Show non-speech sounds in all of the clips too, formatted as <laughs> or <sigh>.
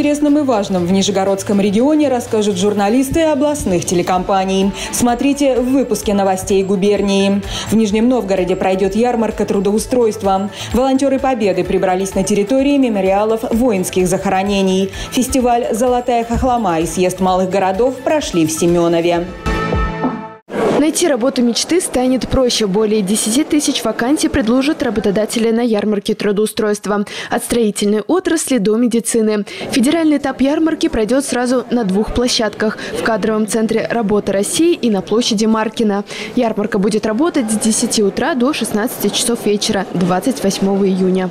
интересном и важном в Нижегородском регионе расскажут журналисты областных телекомпаний. Смотрите в выпуске новостей губернии. В Нижнем Новгороде пройдет ярмарка трудоустройства. Волонтеры Победы прибрались на территории мемориалов воинских захоронений. Фестиваль «Золотая хохлома» и съезд малых городов прошли в Семенове. Найти работу мечты станет проще. Более 10 тысяч вакансий предложат работодатели на ярмарке трудоустройства. От строительной отрасли до медицины. Федеральный этап ярмарки пройдет сразу на двух площадках. В кадровом центре «Работа России» и на площади Маркина. Ярмарка будет работать с 10 утра до 16 часов вечера 28 июня.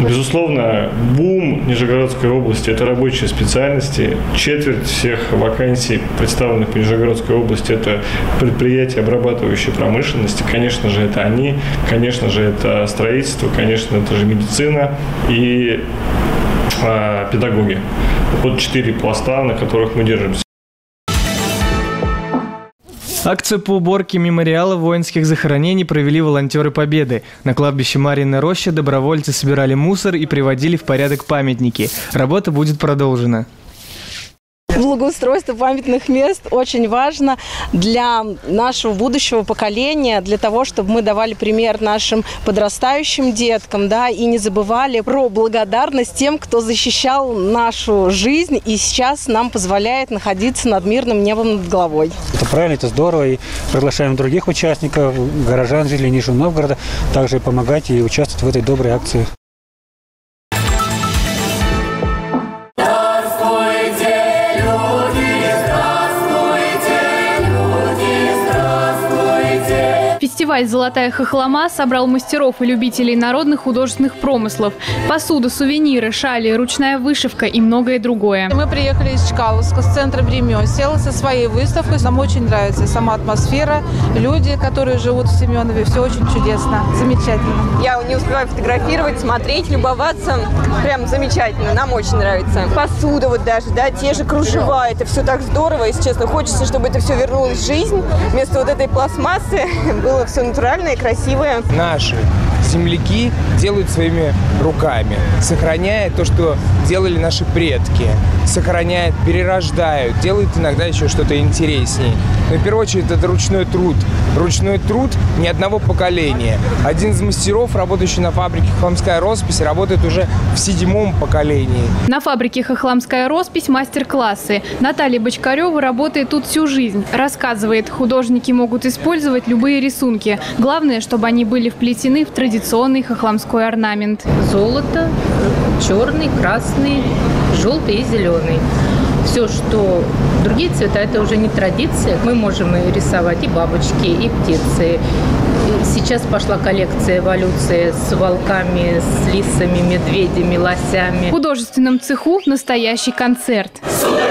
Безусловно, бум Нижегородской области – это рабочие специальности. Четверть всех вакансий, представленных по Нижегородской области, это предприятия обрабатывающей промышленности. Конечно же, это они, конечно же, это строительство, конечно, это же медицина и э, педагоги. Вот четыре пласта, на которых мы держимся. Акцию по уборке мемориала воинских захоронений провели волонтеры Победы. На кладбище Марьиной рощи добровольцы собирали мусор и приводили в порядок памятники. Работа будет продолжена благоустройство памятных мест очень важно для нашего будущего поколения, для того, чтобы мы давали пример нашим подрастающим деткам, да, и не забывали про благодарность тем, кто защищал нашу жизнь и сейчас нам позволяет находиться над мирным небом над головой. Это правильно, это здорово, и приглашаем других участников, горожан, жителей Нижнего Новгорода, также помогать и участвовать в этой доброй акции. Фестиваль «Золотая хохлома» собрал мастеров и любителей народных художественных промыслов. Посуда, сувениры, шали, ручная вышивка и многое другое. Мы приехали из Чкаловска, с центра времен. Села со своей выставкой. Нам очень нравится сама атмосфера, люди, которые живут в Семенове. Все очень чудесно, замечательно. Я не успеваю фотографировать, смотреть, любоваться. Прям замечательно, нам очень нравится. Посуда вот даже, да, те же кружева. Это все так здорово, если честно. Хочется, чтобы это все вернулось в жизнь. Вместо вот этой пластмассы <laughs> было все натуральное, красивое. Наши земляки делают своими руками, сохраняя то, что делали наши предки, сохраняют, перерождают, делают иногда еще что-то интереснее. Но в первую очередь это ручной труд. Ручной труд ни одного поколения. Один из мастеров, работающий на фабрике «Хохламская роспись», работает уже в седьмом поколении. На фабрике «Хохламская роспись» мастер-классы. Наталья Бочкарева работает тут всю жизнь. Рассказывает, художники могут использовать любые рисунки. Главное, чтобы они были вплетены в традиционный хохламской орнамент. Золото, черный, красный, желтый и зеленый. Все, что другие цвета, это уже не традиция. Мы можем рисовать и бабочки, и птицы. Сейчас пошла коллекция эволюции с волками, с лисами, медведями, лосями. В художественном цеху настоящий концерт. Сударыня,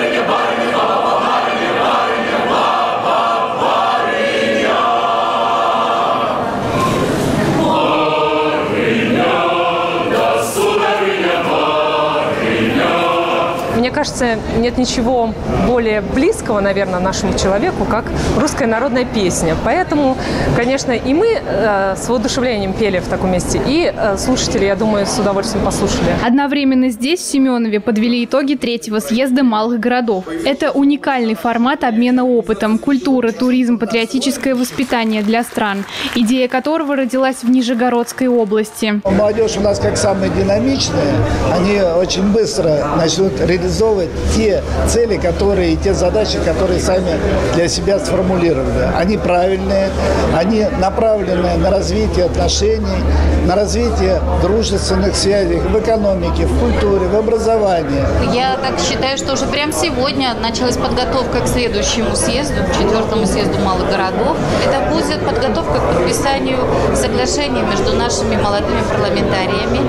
кажется, нет ничего более близкого, наверное, нашему человеку, как русская народная песня. Поэтому, конечно, и мы э, с воодушевлением пели в таком месте, и э, слушатели, я думаю, с удовольствием послушали. Одновременно здесь, в Семенове, подвели итоги третьего съезда малых городов. Это уникальный формат обмена опытом, культура, туризм, патриотическое воспитание для стран, идея которого родилась в Нижегородской области. Молодежь у нас как самая динамичная, они очень быстро начнут реализовать реализовывать те цели, которые и те задачи, которые сами для себя сформулировали. Они правильные, они направлены на развитие отношений, на развитие дружественных связей в экономике, в культуре, в образовании. Я так считаю, что уже прямо сегодня началась подготовка к следующему съезду, к четвертому съезду малых городов. Это будет подготовка к подписанию соглашения между нашими молодыми парламентариями.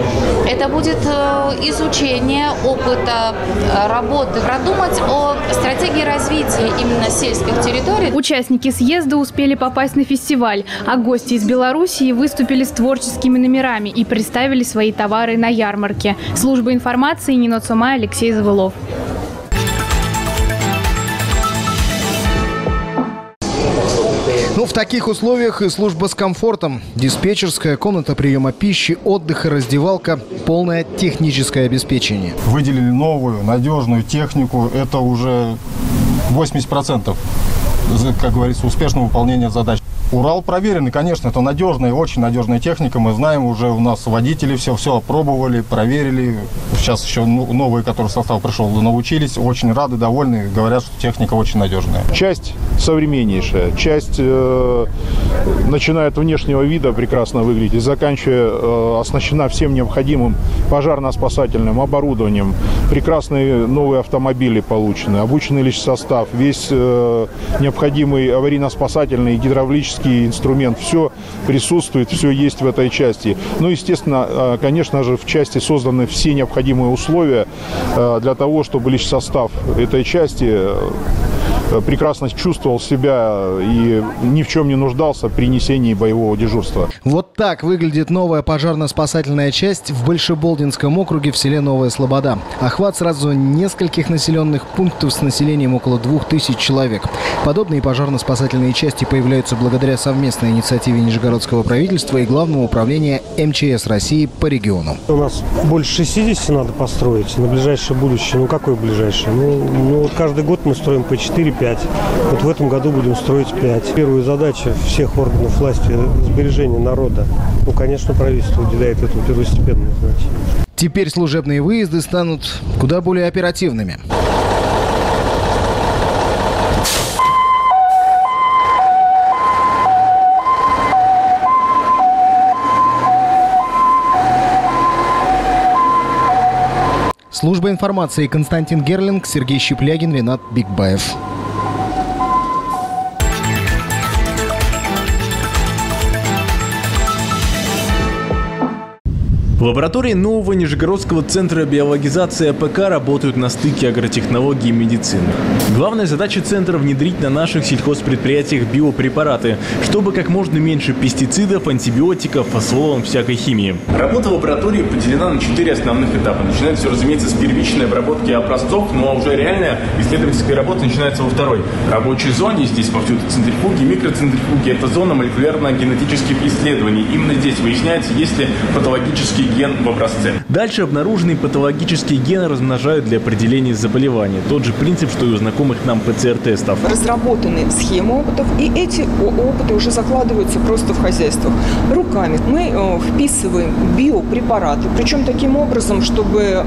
Это будет э, изучение опыта работы, продумать о стратегии развития именно сельских территорий. Участники съезда успели попасть на фестиваль, а гости из Белоруссии выступили с творческими номерами и представили свои товары на ярмарке. Служба информации Нина Цума, Алексей Завылов. Ну, в таких условиях и служба с комфортом. Диспетчерская, комната приема пищи, отдыха, раздевалка, полное техническое обеспечение. Выделили новую, надежную технику. Это уже 80% как говорится, успешного выполнения задач. Урал проверенный, конечно, это надежная, очень надежная техника. Мы знаем, уже у нас водители все, все опробовали, проверили. Сейчас еще ну, новые, которые состав пришел, научились. Очень рады, довольны, говорят, что техника очень надежная. Часть современнейшая, часть, э, начиная от внешнего вида, прекрасно выглядит, заканчивая, э, оснащена всем необходимым пожарно-спасательным оборудованием. Прекрасные новые автомобили получены, обученный лишь состав, весь э, необходимый аварийно-спасательный и гидравлический технический инструмент, все присутствует, все есть в этой части. Ну, естественно, а, конечно же, в части созданы все необходимые условия а, для того, чтобы лишь состав этой части прекрасно чувствовал себя и ни в чем не нуждался при несении боевого дежурства. Вот так выглядит новая пожарно-спасательная часть в Большеболдинском округе в селе Новая Слобода. Охват сразу нескольких населенных пунктов с населением около двух тысяч человек. Подобные пожарно-спасательные части появляются благодаря совместной инициативе Нижегородского правительства и Главного управления МЧС России по региону. У нас больше 60 надо построить на ближайшее будущее. Ну, какое ближайшее? Ну, ну вот каждый год мы строим по 4 5. Вот в этом году будем строить 5. Первая задача всех органов власти – сбережение народа. Ну, конечно, правительство уделяет этому первостепенное значение. Теперь служебные выезды станут куда более оперативными. Служба информации Константин Герлинг, Сергей Щеплягин, Ренат Бигбаев. В лаборатории нового Нижегородского центра биологизации АПК работают на стыке агротехнологии и медицины. Главная задача центра – внедрить на наших сельхозпредприятиях биопрепараты, чтобы как можно меньше пестицидов, антибиотиков, фосфолом, всякой химии. Работа в лаборатории поделена на четыре основных этапа. Начинается все, разумеется, с первичной обработки образцов, ну а уже реальная исследовательская работа начинается во второй рабочей зоне. Здесь повсюду центрифуги, микроцентрифуги. Это зона молекулярно-генетических исследований. Именно здесь выясняется, есть ли патологические ген в образце. Дальше обнаруженные патологические гены размножают для определения заболевания. Тот же принцип, что и у знакомых нам ПЦР-тестов. Разработаны схемы опытов, и эти опыты уже закладываются просто в хозяйствах руками. Мы э, вписываем биопрепараты, причем таким образом, чтобы э,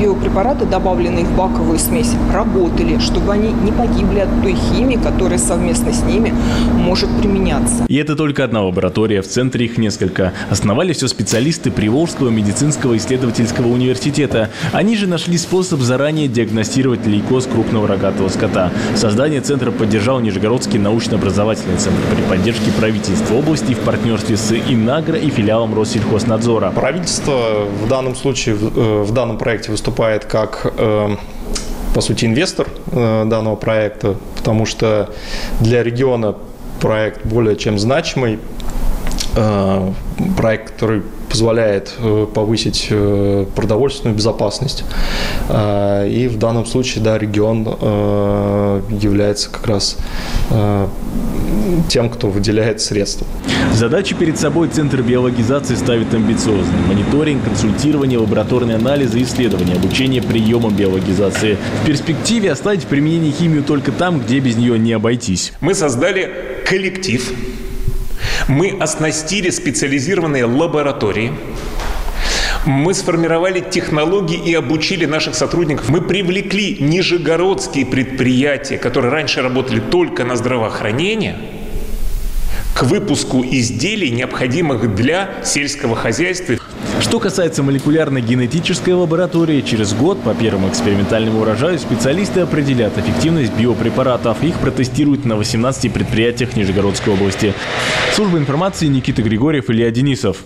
биопрепараты, добавленные в баковую смесь, работали, чтобы они не погибли от той химии, которая совместно с ними может применяться. И это только одна лаборатория, в центре их несколько. Основали все специалисты Приволжского медицинского исследовательского университета. Они же нашли способ заранее диагностировать лейкоз крупного рогатого скота. Создание центра поддержал Нижегородский научно-образовательный центр при поддержке правительства области в партнерстве с Инагро и филиалом Россельхознадзора. Правительство в данном случае, в э, данном проекте выступает как э, по сути, инвестор э, данного проекта, потому что для региона проект более чем значимый, проект, который позволяет э, повысить э, продовольственную безопасность. Э, и в данном случае, да, регион является как раз тем, кто выделяет средства. Задачи перед собой Центр биологизации ставит амбициозные. Мониторинг, консультирование, лабораторные анализы, исследования, обучение приемам биологизации. В перспективе оставить применение химию только там, где без нее не обойтись. Мы создали коллектив мы оснастили специализированные лаборатории, мы сформировали технологии и обучили наших сотрудников. Мы привлекли нижегородские предприятия, которые раньше работали только на здравоохранение, к выпуску изделий, необходимых для сельского хозяйства. Что касается молекулярно-генетической лаборатории, через год по первому экспериментальному урожаю специалисты определят эффективность биопрепаратов. Их протестируют на 18 предприятиях Нижегородской области. Служба информации Никита Григорьев, Илья Денисов.